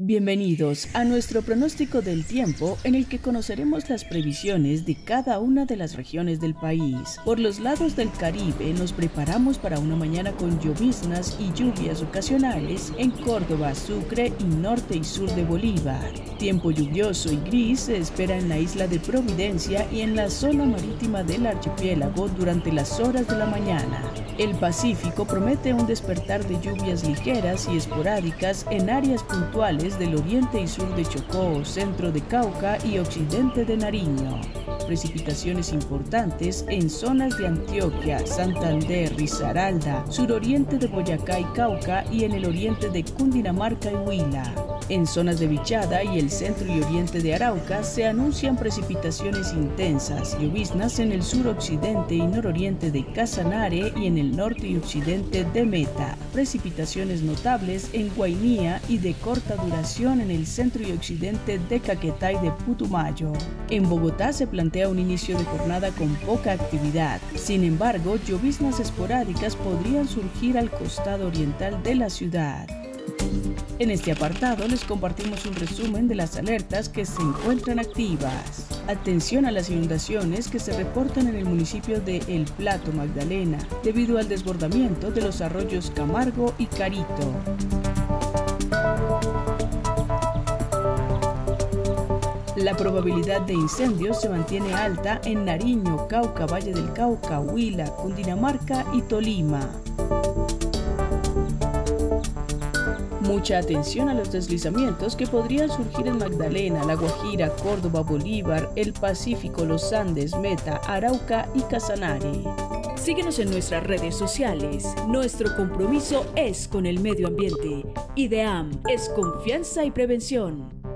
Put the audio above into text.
Bienvenidos a nuestro pronóstico del tiempo en el que conoceremos las previsiones de cada una de las regiones del país. Por los lados del Caribe nos preparamos para una mañana con lloviznas y lluvias ocasionales en Córdoba, Sucre y norte y sur de Bolívar. Tiempo lluvioso y gris se espera en la isla de Providencia y en la zona marítima del archipiélago durante las horas de la mañana. El Pacífico promete un despertar de lluvias ligeras y esporádicas en áreas puntuales del oriente y sur de Chocó, centro de Cauca y occidente de Nariño. Precipitaciones importantes en zonas de Antioquia, Santander, Risaralda, suroriente de Boyacá y Cauca y en el oriente de Cundinamarca y Huila. En zonas de Vichada y el centro y oriente de Arauca se anuncian precipitaciones intensas, lloviznas en el suroccidente y nororiente de Casanare y en el norte y occidente de Meta, precipitaciones notables en Guainía y de corta duración en el centro y occidente de Caquetá y de Putumayo. En Bogotá se un inicio de jornada con poca actividad, sin embargo, lloviznas esporádicas podrían surgir al costado oriental de la ciudad. En este apartado les compartimos un resumen de las alertas que se encuentran activas. Atención a las inundaciones que se reportan en el municipio de El Plato Magdalena debido al desbordamiento de los arroyos Camargo y Carito. La probabilidad de incendios se mantiene alta en Nariño, Cauca, Valle del Cauca, Huila, Cundinamarca y Tolima. Mucha atención a los deslizamientos que podrían surgir en Magdalena, La Guajira, Córdoba, Bolívar, El Pacífico, Los Andes, Meta, Arauca y Casanare. Síguenos en nuestras redes sociales. Nuestro compromiso es con el medio ambiente. IDEAM es confianza y prevención.